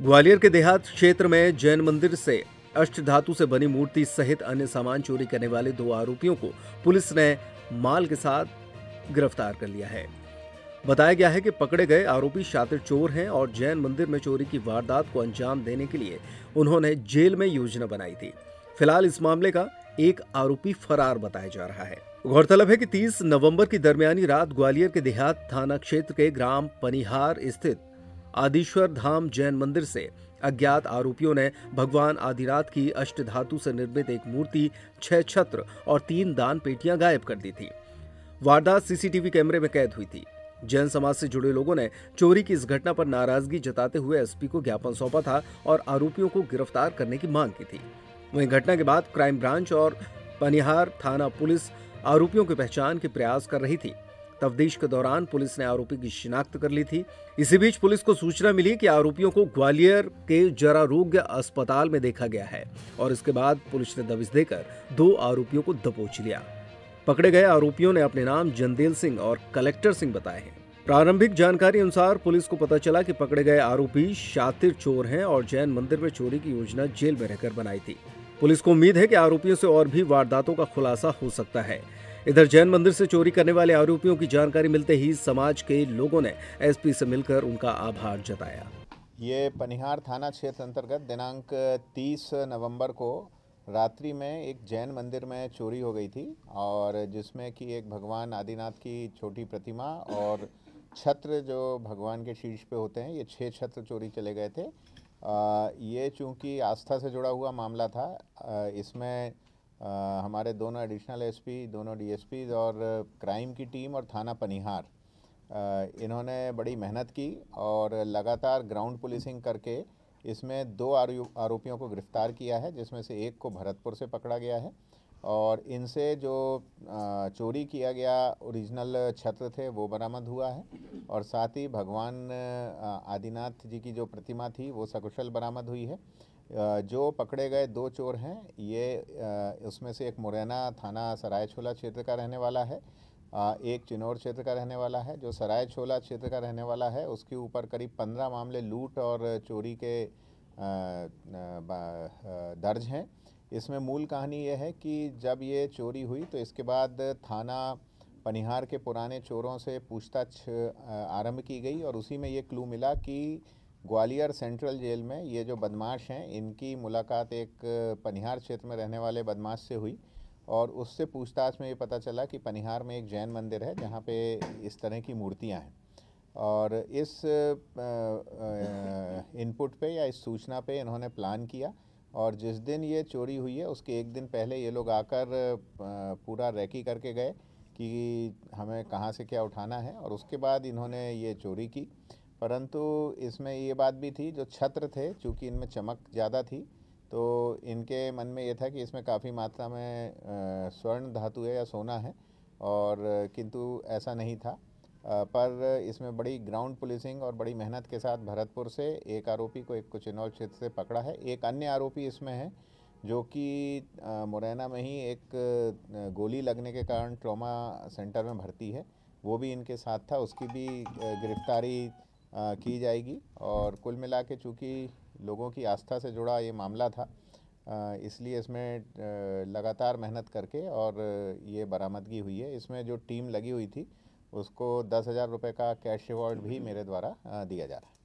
ग्वालियर के देहात क्षेत्र में जैन मंदिर से अष्ट धातु से बनी मूर्ति सहित अन्य सामान चोरी करने वाले दो आरोपियों को पुलिस ने माल के साथ गिरफ़्तार कर लिया है। बताया गया है कि पकड़े गए आरोपी शातिर चोर हैं और जैन मंदिर में चोरी की वारदात को अंजाम देने के लिए उन्होंने जेल में योजना बनाई थी। फ़िलहाल इस मामले का एक आरोपी फरार बताया जा रहा है। गौरतलब है कि 30 नवंबर की दरमियानी रात ग्वालियर के देहात थाना क्षेत्र के ग्राम पनिहार स्थित आदिश्वर धाम जैन मंदिर से अज्ञात आरोपियों ने भगवान आदिरात की अष्ट धातु से निर्मित एक मूर्ति, छह छत्र और तीन दान पेटियाँ गायब कर दी थी। वारदात सीसीटीवी कैमरे में कैद हुई थी। जैन समाज से जुड़े लोगों ने चोरी की इस घटना पर नाराज़गी जताते हुए एसपी को ज्ञापन सौंपा था और आरोपियों को गिरफ़्तार करने की मांग की थी। वहीं घटना के बाद क्राइम ब्रांच और पनिहार थाना पुलिस आरोपियों की पहचान के प्रयास कर रही थी। तफ्तीश के दौरान पुलिस ने आरोपी की शिनाख्त कर ली थी। इसी बीच पुलिस को सूचना मिली कि आरोपियों को ग्वालियर के जरारोग्य अस्पताल में देखा गया है और इसके बाद पुलिस ने दबिश देकर दो आरोपियों को दबोच लिया। पकड़े गए आरोपियों ने अपने नाम जंदेल सिंह और कलेक्टर सिंह बताए हैं। प्रारंभिक जानकारी अनुसार पुलिस को पता चला कि पकड़े गए आरोपी शातिर चोर हैं और जैन मंदिर में चोरी की योजना जेल में रहकर बनाई थी। पुलिस को उम्मीद है कि आरोपियों से और भी वारदातों का खुलासा हो सकता है। इधर जैन मंदिर से चोरी करने वाले आरोपियों की जानकारी मिलते ही समाज के लोगों ने एसपी से मिलकर उनका आभार जताया। ये पनिहार थाना क्षेत्र अंतर्गत दिनांक 30 नवंबर को रात्रि में एक जैन मंदिर में चोरी हो गई थी और जिसमें कि एक भगवान आदिनाथ की छोटी प्रतिमा और छत्र जो भगवान के शीर्ष पे होते हैं ये छह छत्र चोरी चले गए थे। आ, ये चूँकि आस्था से जुड़ा हुआ मामला था आ, इसमें आ, हमारे दोनों एडिशनल एसपी दोनों डीएसपी और क्राइम की टीम और थाना पनिहार। इन्होंने बड़ी मेहनत की और लगातार ग्राउंड पुलिसिंग करके इसमें दो आरोपियों को गिरफ़्तार किया है जिसमें से एक को भरतपुर से पकड़ा गया है और इनसे जो चोरी किया गया ओरिजिनल छत्र थे वो बरामद हुआ है और साथ ही भगवान आदिनाथ जी की जो प्रतिमा थी वो सकुशल बरामद हुई है। जो पकड़े गए दो चोर हैं, ये उसमें से एक मुरैना थाना सराय छोला क्षेत्र का रहने वाला है एक चिनौर क्षेत्र का रहने वाला है, जो सराय छोला क्षेत्र का रहने वाला है, उसके ऊपर करीब पंद्रह मामले लूट और चोरी के दर्ज हैं। इसमें मूल कहानी ये है कि जब ये चोरी हुई तो इसके बाद थाना पनिहार के पुराने चोरों से पूछताछ आरंभ की गई और उसी में ये क्लू मिला कि ग्वालियर सेंट्रल जेल में ये जो बदमाश हैं, इनकी मुलाकात एक पनिहार क्षेत्र में रहने वाले बदमाश से हुई और उससे पूछताछ में ये पता चला कि पनिहार में एक जैन मंदिर है जहाँ पे इस तरह की मूर्तियाँ हैं। और इस इनपुट पे या इस सूचना पे इन्होंने प्लान किया और जिस दिन ये चोरी हुई है, उसके एक दिन पहले ये लोग आकर पूरा रैकी करके गए कि हमें कहाँ से क्या उठाना है और उसके बाद इन्होंने ये चोरी की। परंतु इसमें ये बात भी थी, जो छत्र थे, चूँकि इनमें चमक ज़्यादा थी तो इनके मन में ये था कि इसमें काफ़ी मात्रा में स्वर्ण धातु है या सोना है, और किंतु ऐसा नहीं था। पर इसमें बड़ी ग्राउंड पुलिसिंग और बड़ी मेहनत के साथ भरतपुर से एक आरोपी को एक कुचिनौर क्षेत्र से पकड़ा है। एक अन्य आरोपी इसमें है, जो कि मुरैना में ही एक गोली लगने के कारण ट्रॉमा सेंटर में भर्ती है। वो भी इनके साथ था, उसकी भी गिरफ्तारी की जाएगी। और कुल मिला के चूँकि लोगों की आस्था से जुड़ा ये मामला था इसलिए इसमें लगातार मेहनत करके और ये बरामदगी हुई है। इसमें जो टीम लगी हुई थी, उसको दस हज़ार रुपये का कैश रिवॉर्ड भी मेरे द्वारा दिया जा रहा है।